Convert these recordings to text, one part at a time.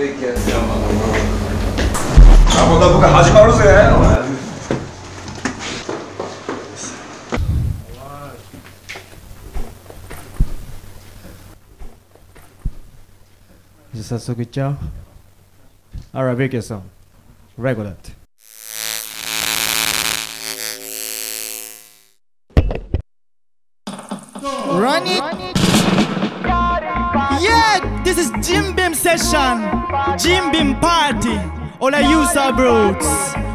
できやすいまだまだ僕始まるぜお前じゃあ早速いっちゃう Alright, make your song. Regular. Run it. Yeah, this is Jim Beam session. Jim Beam party. All I use are brutes.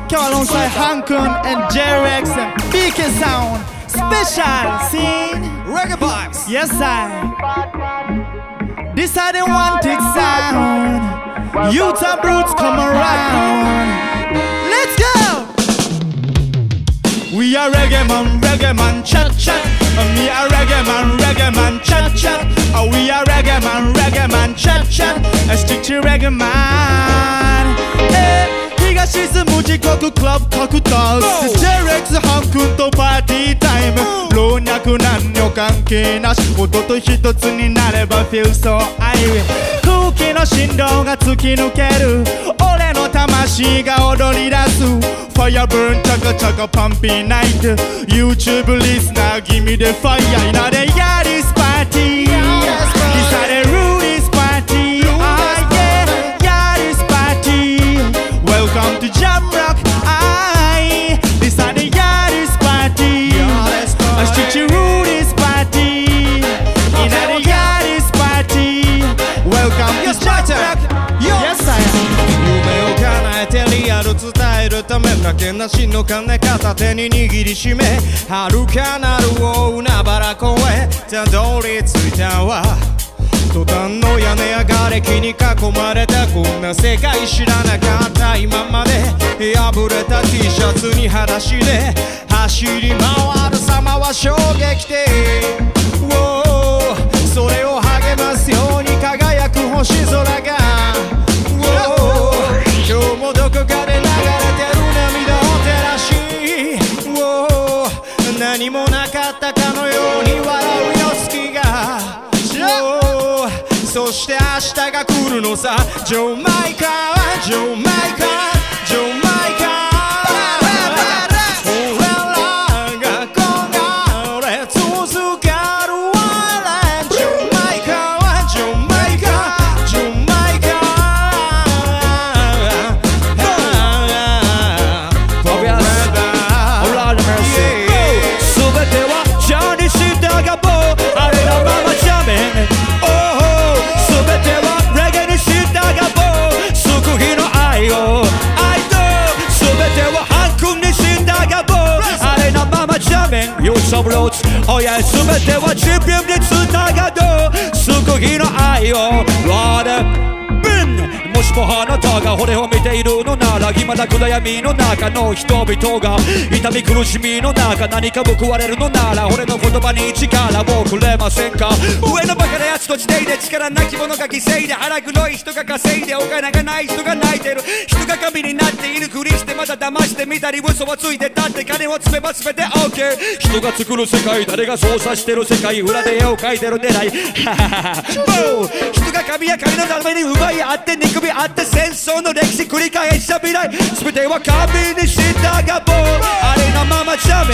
Come alongside Hankun and J-Rex and BK Sound. Special scene. Reggae vibes. Yes, I. This are the one wanted sound. Utah brutes come around. Let's go. We are reggae man, reggae man, chat chat. And me a reggae man, reggae man, chat chat. Oh, we are reggae man, reggae man, chat chat. I stick to reggae man. Eh, 日が沈む時刻クラブ格闘ジェレックスハン君とパーティータイム老若男女関係なし音と一つになれば Feel so I 気の振動が突き抜ける。俺の魂が踊り出す。ファイア burn チャカチャカパンピーナイト。YouTube リスナーギミでファイヤーいなれいるためだけなしの金片手に握りしめ遥かなる大海原越えたどり着いたわ。途端の屋根や瓦礫に囲まれたこんな世界知らなかった今まで破れた T シャツに裸足で走り回る様は衝撃的。それを励ますように輝く星空が。さジョーマイカはジョーマイカメン You so roots Oh yeah すべては自分につながる。救いの愛を。Lord もしもあなたが俺を見ているのなら今だ暗闇の中の人々が。痛み苦しみの中何か報われるのなら俺の言葉に力をくれませんか？上のつと地底で力なき者が犠牲で腹黒い人が稼いでお金がない人が泣いてる。人が神になっているふりしてまだ騙してみたり嘘はついてたって金を詰めば全て OK 人が作る世界誰が操作してる世界裏で絵を描いてる狙いボー人が神や神のために奪い合って憎み合って戦争の歴史繰り返した未来。全ては神に従う。ありのままじゃめ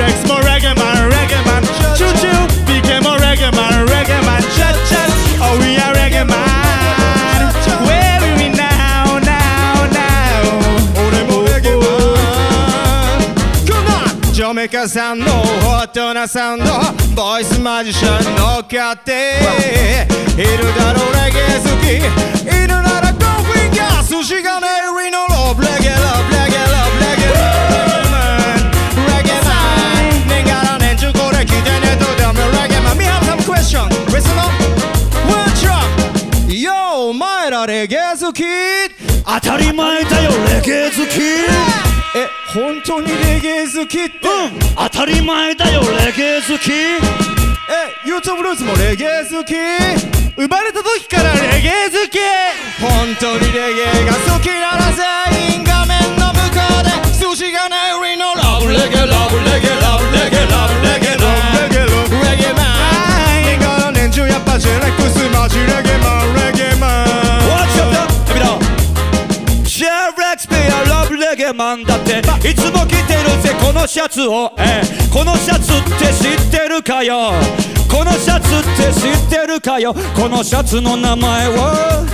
chat. T-Rex, more reggae man, reggae man, choo choo. BK, more reggae man, reggae man, chat chat. Oh, we are reggae man. Where are we now, now, now? 俺もレゲエマン Come on! ジョメカさんのホットなサウンドボイスマジシャン乗っかっ好き当たり前だよレゲエ好き。え本当にレゲエ好きって、当たり前だよレゲエ好き。えユーチューブルーツもレゲエ好き。生まれた時からレゲエ好き。本当にレゲエが好きならマンだっていつも着てるぜこのシャツを。えーこのシャツって知ってるかよ。このシャツって知ってるかよ。このシャツの名前は？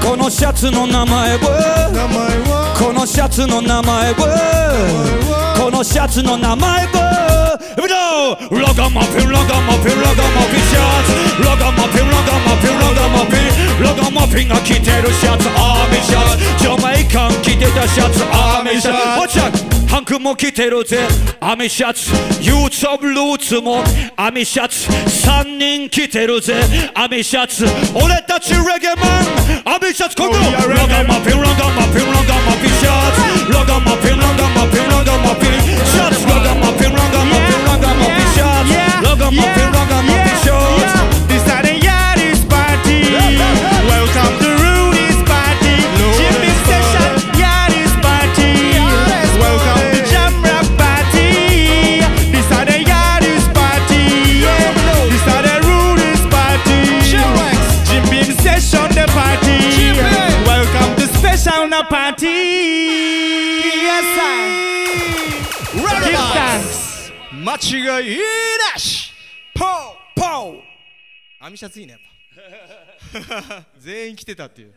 このシャツの名前は？このシャツの名前は？このシャツの名前は？やめろロシャツ Watch out ハンクも着てるぜアミシャツユーツオブルーツもアミシャツ3人着てるぜアミシャツ俺たちレゲマンアミシャツ今度ロガマピンロガマピンロガマピンシャツロガマピンロガマピンロガマピンシャツ Give thanks. 間違いなし。ポーポー。網シャツいいねやっぱ。全員着てたっていう